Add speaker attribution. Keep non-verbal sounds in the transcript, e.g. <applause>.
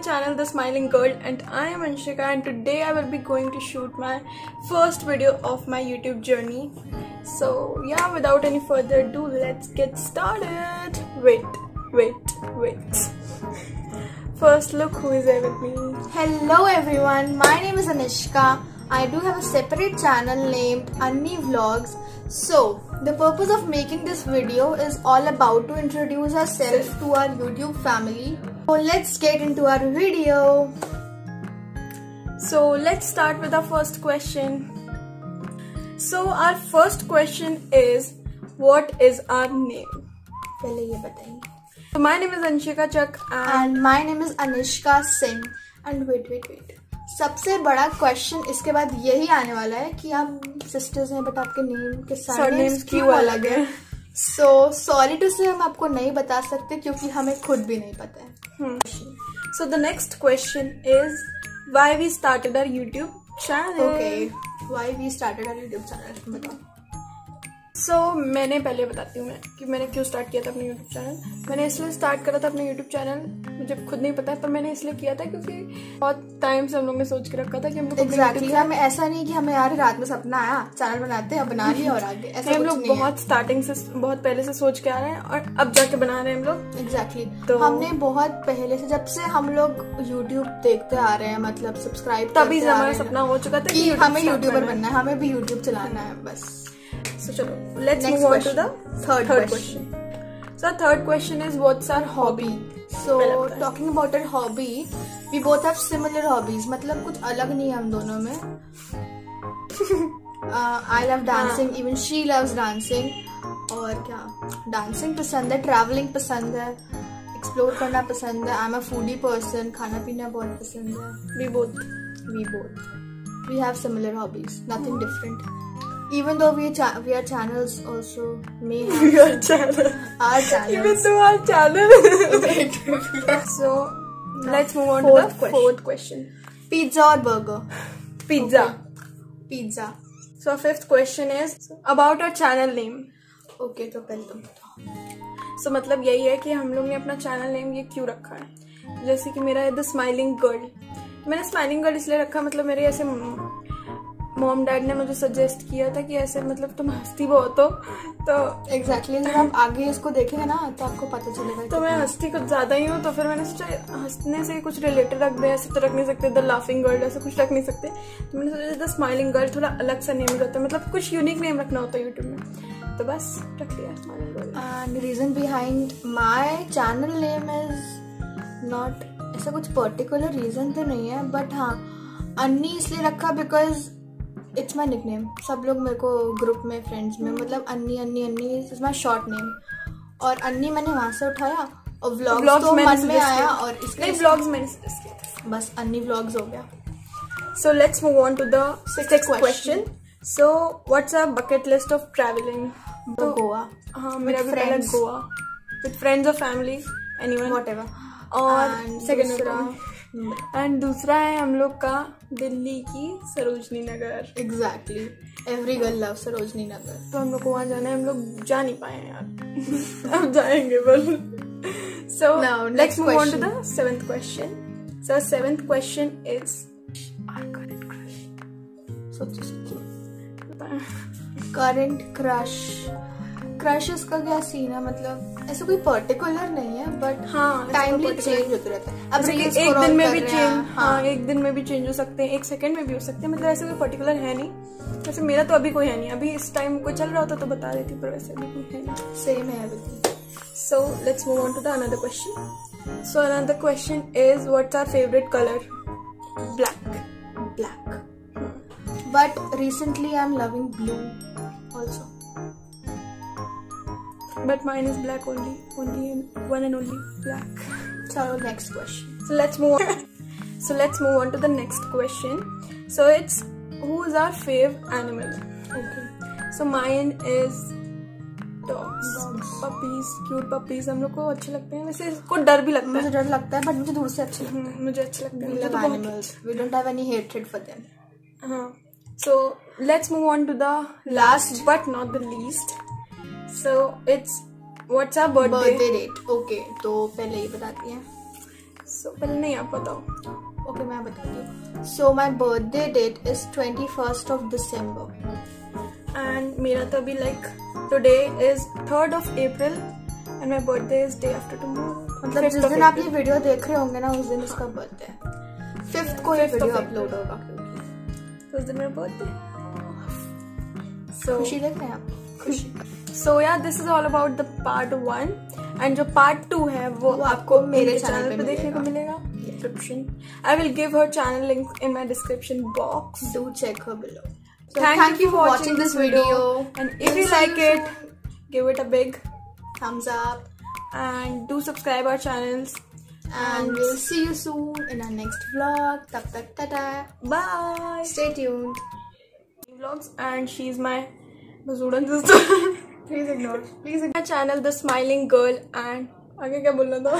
Speaker 1: my channel The Smiling Girl and I am Anshika and today I will be going to shoot my first video of my YouTube journey. So yeah, without any further ado, let's get started. Wait, wait, wait. First look who is there with me.
Speaker 2: Hello everyone, my name is Anishka. I do have a separate channel named Anni Vlogs. So, the purpose of making this video is all about to introduce ourselves to our YouTube family. So, let's get into our video.
Speaker 1: So let's start with our first question. So our first question is what is our name?
Speaker 2: पहले ये बताइए.
Speaker 1: So my name is Anshika Chak and
Speaker 2: And my name is Anishka Singh. And wait, wait, wait. सबसे बड़ा question इसके बाद यही आने वाला है कि आप सिस्टर्स हैं बट आपके नेम के
Speaker 1: Surnames क्यों अलग है?
Speaker 2: सो सॉरी टू से हम आपको नहीं बता सकते क्योंकि हमें खुद भी नहीं पता है।
Speaker 1: So the next question is why we started our YouTube channel.
Speaker 2: Okay why we started our YouTube channel बताओ।
Speaker 1: सो so, मैंने पहले बताती हूँ मैं कि मैंने क्यों स्टार्ट किया था अपने यूट्यूब चैनल मैंने इसलिए स्टार्ट करा था अपना यूट्यूब चैनल मुझे खुद नहीं पता है पर मैंने इसलिए किया था क्योंकि बहुत टाइम से हम लोग ने सोच के रखा था कि हम लोग
Speaker 2: एग्जैक्टली हमें ऐसा नहीं कि हमें यार रात में सपना आया चैनल बनाते हैं बना लिया और आगे ऐसा
Speaker 1: हम लोग बहुत स्टार्टिंग से बहुत पहले से सोच के आ रहे हैं और अब जाके बना रहे हैं हम लोग।
Speaker 2: एग्जैक्टली
Speaker 1: तो-
Speaker 2: हमने बहुत पहले से जब से हम लोग यूट्यूब देखते आ रहे हैं मतलब सब्सक्राइब
Speaker 1: तभी हमारा सपना हो चुका था
Speaker 2: कि हमें यूट्यूबर बनना है हमें भी यूट्यूब चलाना है बस।
Speaker 1: तो चलो let's
Speaker 2: third question
Speaker 1: is what's our hobby so
Speaker 2: talking about our hobby we both have similar hobbies मतलब कुछ अलग नहीं है हम दोनों में। I love dancing even she loves dancing और क्या? डांसिंग पसंद है ट्रेवलिंग पसंद है एक्सप्लोर करना पसंद है। I am a foodie person खाना पीना बहुत पसंद है।
Speaker 1: We both
Speaker 2: we both we have similar hobbies nothing different even though we cha- we are channels also may have
Speaker 1: Your channel.
Speaker 2: our channels
Speaker 1: Even though our channel. so let's move on to the
Speaker 2: question.
Speaker 1: fourth question.
Speaker 2: pizza or burger
Speaker 1: Pizza. okay.
Speaker 2: pizza
Speaker 1: So our fifth question is about our channel name.
Speaker 2: Okay तो पहले तुम बताओ
Speaker 1: So मतलब यही है कि हम लोग ने अपना चैनल नेम ये क्यों रखा है जैसे कि मेरा है द स्माइलिंग गर्ल मैंने स्माइलिंग गर्ल इसलिए रखा मतलब मेरे ऐसे मॉम डैड ने मुझे सजेस्ट किया था कि ऐसे मतलब तुम हंसती बहुत हो तो
Speaker 2: एग्जैक्टली exactly, जब आप आगे इसको देखेंगे ना तो आपको पता चलेगा
Speaker 1: तो मैं हंसती कुछ ज़्यादा ही हूँ तो फिर मैंने सोचा हंसने से कुछ रिलेटेड रख दे ऐसे तो रख नहीं सकते द लाफिंग गर्ल ऐसे कुछ रख नहीं सकते। तो मैंने सोचा द स्माइलिंग गर्ल थोड़ा अलग सा नेम रहता है मतलब कुछ यूनिक नेम रखना होता है यूट्यूब में। तो बस रख लिया smiling girl
Speaker 2: and reason behind my channel name is not ऐसा कुछ पर्टिकुलर रीजन तो नहीं है बट हाँ अन्नी इसलिए रखा because it's my nickname सब लोग मेरे को ग्रुप में फ्रेंड्स में मतलब अन्नी अन्नी अन्नी इज़ माई शॉर्ट नेम और अन्नी मैंने वहाँ से उठाया और व्लॉग्स तो
Speaker 1: मन
Speaker 2: में आया और इसके
Speaker 1: नहीं ब्लॉग्स मैंने
Speaker 2: बस अन्नी व्लॉग्स हो गया।
Speaker 1: So let's move on to the
Speaker 2: Sixth
Speaker 1: sixth
Speaker 2: question.
Speaker 1: question. So what's our bucket list of traveling?
Speaker 2: तो गोवा
Speaker 1: हाँ मेरा भी पहला. Goa with friends or family? Anyone?
Speaker 2: Ever
Speaker 1: और सेकंड एंड दूसरा है हम लोग का दिल्ली की Sarojini Nagar.
Speaker 2: Exactly every girl love Sarojini Nagar.
Speaker 1: तो हम लोग को वहाँ जाना है हम लोग जा नहीं पाए यार। <laughs> अब जाएँगे बल so
Speaker 2: let's
Speaker 1: move
Speaker 2: on
Speaker 1: to the seventh
Speaker 2: question
Speaker 1: so seventh question is our current crush
Speaker 2: सोचो करंट क्रश क्रशेस का क्या सीन है? मतलब ऐसा कोई पर्टिकुलर नहीं है बट
Speaker 1: हाँ,
Speaker 2: टाइमली चेंज होते रहता है। अब
Speaker 1: एक दिन में भी चेंज हाँ एक दिन में भी चेंज हो सकते हैं एक सेकंड में भी हो सकते हैं मतलब ऐसे कोई पर्टिकुलर है नहीं। वैसे मेरा तो अभी कोई है नहीं। अभी इस टाइम कोई चल रहा होता तो बता देती पर वैसे अभी कोई है नहीं।
Speaker 2: सेम है everything
Speaker 1: so let's move on to the another question so another question is what's our favourite colour black
Speaker 2: black but recently I am loving blue also.
Speaker 1: But mine is black only only one and only black <laughs>
Speaker 2: so next question
Speaker 1: So let's move on. <laughs> so let's move on to the next question. So it's who's our fave animal?
Speaker 2: okay
Speaker 1: So mine is dogs.
Speaker 2: Dogs.
Speaker 1: Puppies, cute puppies. हम लोग को अच्छे लगते हैं वैसे इसको डर भी लगता
Speaker 2: मुझे
Speaker 1: है
Speaker 2: डर लगता है बट मुझे दूर से अच्छे लगते
Speaker 1: हम्म, मुझे अच्छे लगते हैं
Speaker 2: हैं we
Speaker 1: मुझे
Speaker 2: love
Speaker 1: तो बहुत-
Speaker 2: animals we don't have any hatred for them
Speaker 1: हाँ so let's move on to the last but not the least So it's what's our birthday,
Speaker 2: birthday date. Okay तो पहले ही बताती हैं।
Speaker 1: सो पहले नहीं आप बताओ।
Speaker 2: ओके मैं बताती हूँ। So my birthday date is twenty first of December
Speaker 1: and मेरा तो अभी like today is third of April and my birthday is day after tomorrow
Speaker 2: मतलब जिस दिन आप ये वीडियो देख रहे होंगे ना उस दिन उसका बर्थडे है। फिफ्थ को ये वीडियो अपलोड होगा।
Speaker 1: उस दिन मेरा बर्थडे सो
Speaker 2: खुशी देख रहे हैं आप? खुशी।
Speaker 1: so yeah this is all about the part one and जो पार्ट टू है वो,
Speaker 2: वो
Speaker 1: आपको
Speaker 2: आपको
Speaker 1: मेरे
Speaker 2: मेरे
Speaker 1: चैनल
Speaker 2: channel
Speaker 1: पे
Speaker 2: पे
Speaker 1: देखने को मिलेगा description I will give her channel link in my description box
Speaker 2: do check her below so
Speaker 1: thank, you for watching this video and if
Speaker 2: We'll
Speaker 1: you
Speaker 2: see
Speaker 1: like
Speaker 2: you
Speaker 1: it give it a big
Speaker 2: thumbs up
Speaker 1: and do subscribe our channels
Speaker 2: and we'll see you soon in our next vlog tab tak tata
Speaker 1: bye
Speaker 2: stay tuned
Speaker 1: vlogs and she's my Mazudan sister <laughs>
Speaker 2: Please ignore please
Speaker 1: my channel the smiling girl and आगे क्या बोलना था?